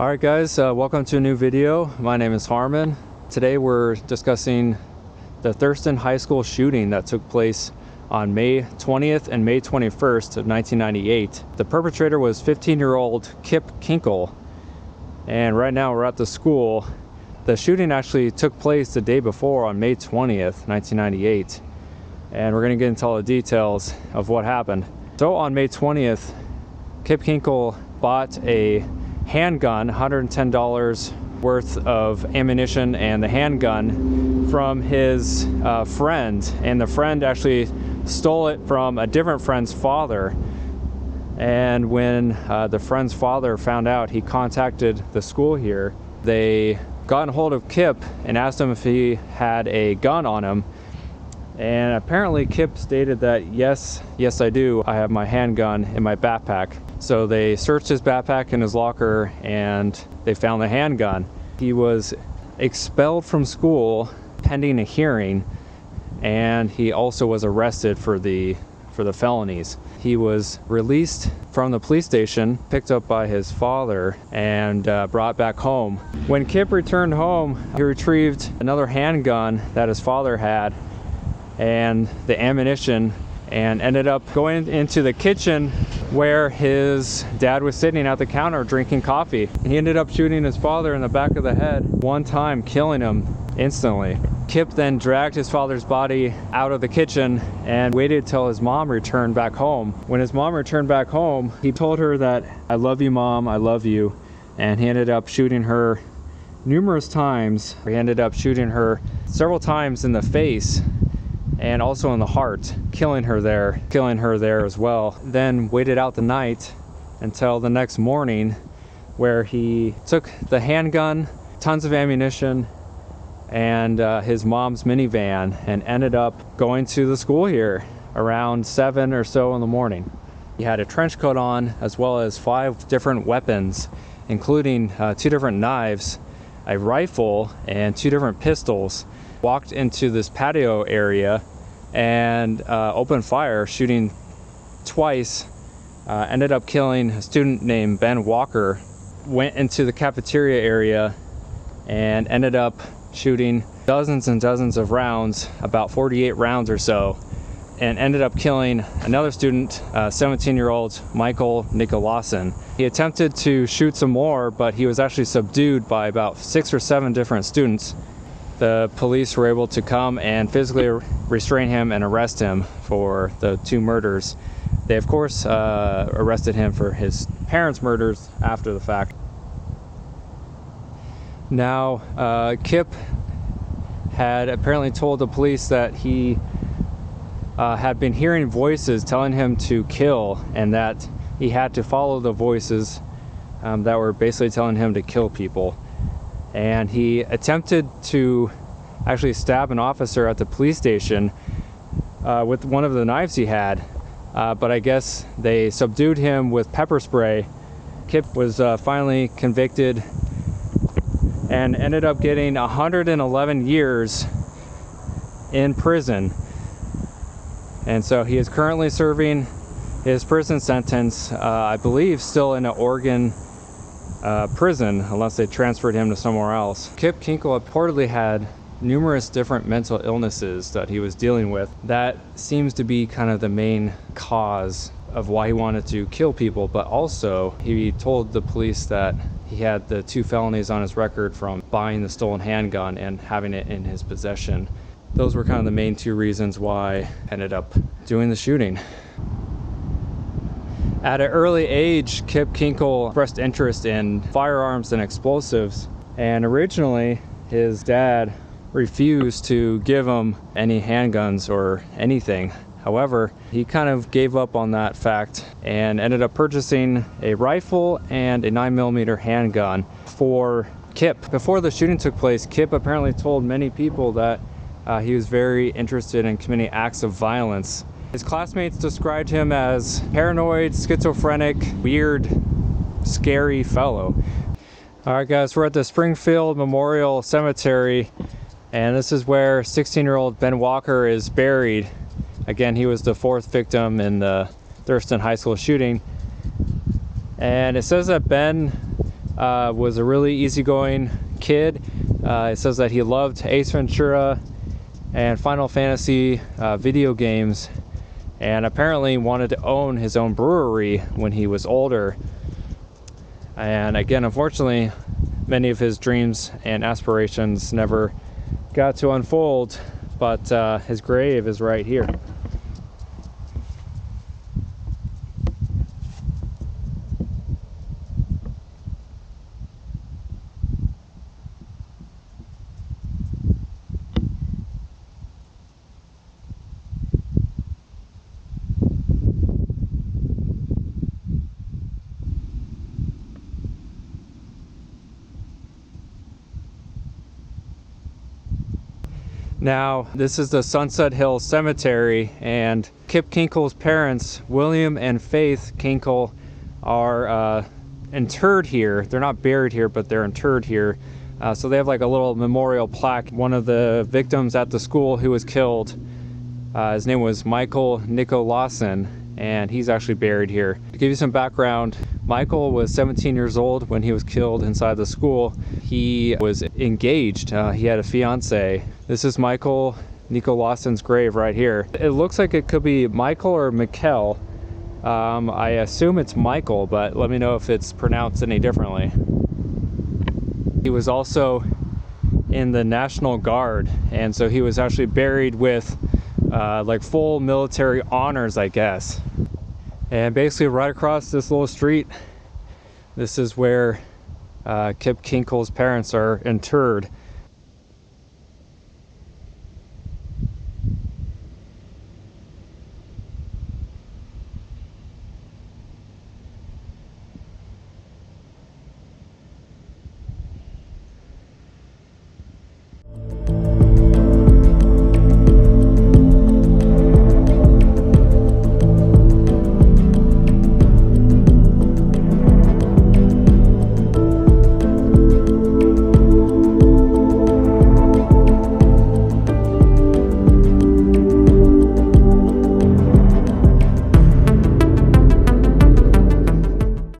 All right guys, uh, welcome to a new video. My name is Harmin. Today we're discussing the Thurston High School shooting that took place on May 20th and May 21st of 1998. The perpetrator was 15-year-old Kip Kinkel and right now we're at the school. The shooting actually took place the day before on May 20th, 1998 and we're going to get into all the details of what happened. So on May 20th, Kip Kinkel bought a handgun, $110 worth of ammunition and the handgun from his uh, friend. And the friend actually stole it from a different friend's father. And when uh, the friend's father found out, he contacted the school here. They got in hold of Kip and asked him if he had a gun on him and apparently Kip stated that, yes, yes I do. I have my handgun in my backpack. So they searched his backpack in his locker and they found the handgun. He was expelled from school pending a hearing and he also was arrested for the for the felonies. He was released from the police station, picked up by his father, and uh, brought back home. When Kip returned home, he retrieved another handgun that his father had and the ammunition and ended up going into the kitchen where his dad was sitting at the counter drinking coffee. He ended up shooting his father in the back of the head one time, killing him instantly. Kip then dragged his father's body out of the kitchen and waited till his mom returned back home. When his mom returned back home, he told her that, I love you mom, I love you. And he ended up shooting her numerous times. He ended up shooting her several times in the face and also in the heart, killing her there, killing her there as well. Then waited out the night until the next morning where he took the handgun, tons of ammunition, and uh, his mom's minivan and ended up going to the school here around 7 or so in the morning. He had a trench coat on as well as five different weapons, including uh, two different knives, a rifle, and two different pistols. Walked into this patio area and uh, opened fire, shooting twice. Uh, ended up killing a student named Ben Walker. Went into the cafeteria area and ended up shooting dozens and dozens of rounds, about 48 rounds or so, and ended up killing another student, 17 uh, year old Michael Nickolauson. He attempted to shoot some more, but he was actually subdued by about six or seven different students the police were able to come and physically restrain him and arrest him for the two murders. They, of course, uh, arrested him for his parents' murders after the fact. Now, uh, Kip had apparently told the police that he uh, had been hearing voices telling him to kill and that he had to follow the voices um, that were basically telling him to kill people and he attempted to actually stab an officer at the police station uh, with one of the knives he had. Uh, but I guess they subdued him with pepper spray. Kip was uh, finally convicted and ended up getting 111 years in prison. And so he is currently serving his prison sentence, uh, I believe, still in Oregon uh, prison unless they transferred him to somewhere else. Kip Kinkel reportedly had numerous different mental illnesses that he was dealing with. That seems to be kind of the main cause of why he wanted to kill people, but also he told the police that he had the two felonies on his record from buying the stolen handgun and having it in his possession. Those were kind of the main two reasons why I ended up doing the shooting. At an early age, Kip Kinkel expressed interest in firearms and explosives. And originally, his dad refused to give him any handguns or anything. However, he kind of gave up on that fact and ended up purchasing a rifle and a 9mm handgun for Kip. Before the shooting took place, Kip apparently told many people that uh, he was very interested in committing acts of violence his classmates described him as paranoid, schizophrenic, weird, scary fellow. All right, guys, we're at the Springfield Memorial Cemetery, and this is where 16-year-old Ben Walker is buried. Again, he was the fourth victim in the Thurston High School shooting. And it says that Ben uh, was a really easygoing kid. Uh, it says that he loved Ace Ventura and Final Fantasy uh, video games and apparently wanted to own his own brewery when he was older. And again, unfortunately, many of his dreams and aspirations never got to unfold, but uh, his grave is right here. Now, this is the Sunset Hill Cemetery, and Kip Kinkel's parents, William and Faith Kinkel, are uh, interred here. They're not buried here, but they're interred here. Uh, so they have like a little memorial plaque. One of the victims at the school who was killed, uh, his name was Michael Nickolauson, and he's actually buried here. To give you some background, Michael was 17 years old when he was killed inside the school. He was engaged, uh, he had a fiance. This is Michael Nickolauson's grave right here. It looks like it could be Michael or Mikkel. Um, I assume it's Michael, but let me know if it's pronounced any differently. He was also in the National Guard, and so he was actually buried with uh, like full military honors, I guess. And basically right across this little street, this is where uh, Kip Kinkel's parents are interred.